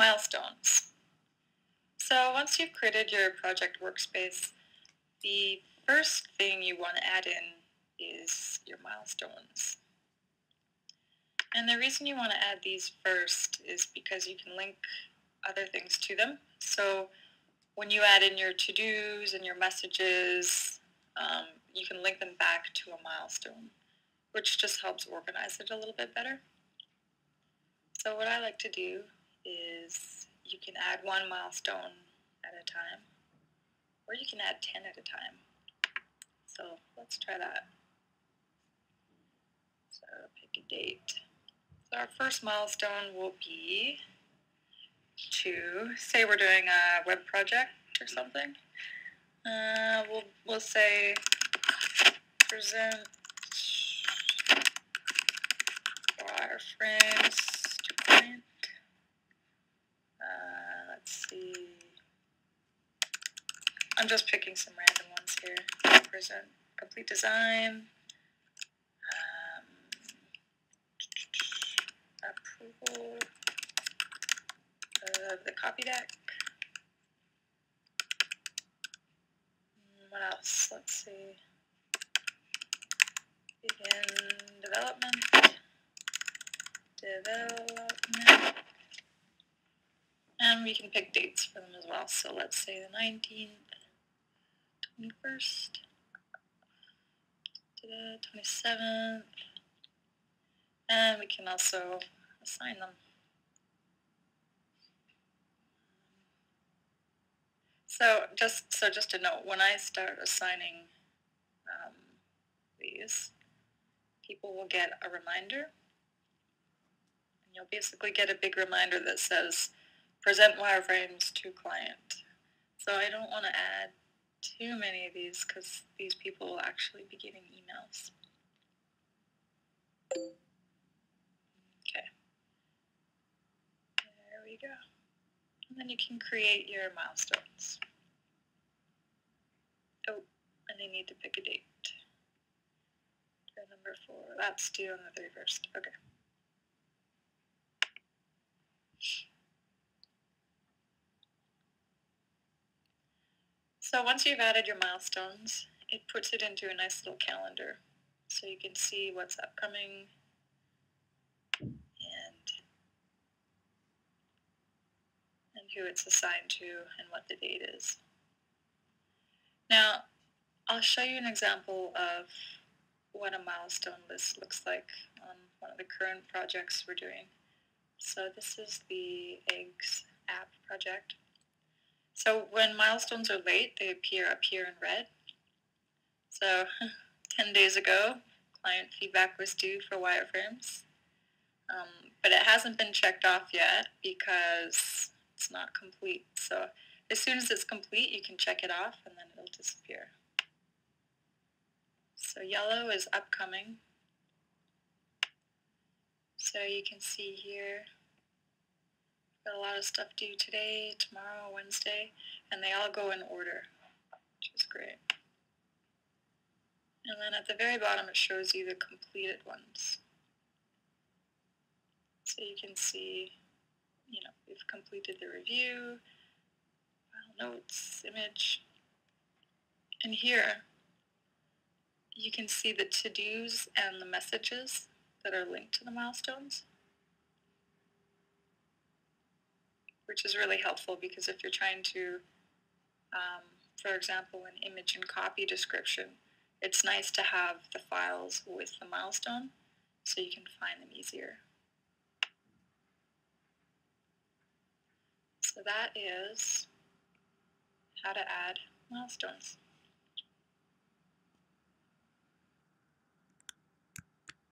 milestones. So once you've created your project workspace, the first thing you want to add in is your milestones. And the reason you want to add these first is because you can link other things to them. So when you add in your to-dos and your messages, um, you can link them back to a milestone, which just helps organize it a little bit better. So what I like to do is you can add one milestone at a time, or you can add 10 at a time. So let's try that. So pick a date. So our first milestone will be to say we're doing a web project or something. Uh, we'll we'll say present wireframes to. Uh, let's see. I'm just picking some random ones here. Present complete design. Um, approval of the copy deck. What else? Let's see. Begin development. Development. And we can pick dates for them as well. So let's say the 19th, 21st, to the 27th. And we can also assign them. So just so just to note, when I start assigning um, these, people will get a reminder. And you'll basically get a big reminder that says, present wireframes to client. So I don't want to add too many of these because these people will actually be getting emails. Okay. There we go. And then you can create your milestones. Oh, and they need to pick a date. number four, that's due on the 31st. Okay. So once you've added your milestones, it puts it into a nice little calendar. So you can see what's upcoming, and and who it's assigned to and what the date is. Now, I'll show you an example of what a milestone list looks like on one of the current projects we're doing. So this is the eggs app project. So when milestones are late, they appear up here in red. So 10 days ago, client feedback was due for wireframes. Um, but it hasn't been checked off yet because it's not complete. So as soon as it's complete, you can check it off and then it'll disappear. So yellow is upcoming. So you can see here, got a lot of stuff due today, tomorrow, Wednesday, and they all go in order, which is great. And then at the very bottom it shows you the completed ones. So you can see you know, we've completed the review, file notes, image. And here, you can see the to-dos and the messages that are linked to the milestones, which is really helpful because if you're trying to, um, for example, an image and copy description, it's nice to have the files with the milestone so you can find them easier. So that is how to add milestones.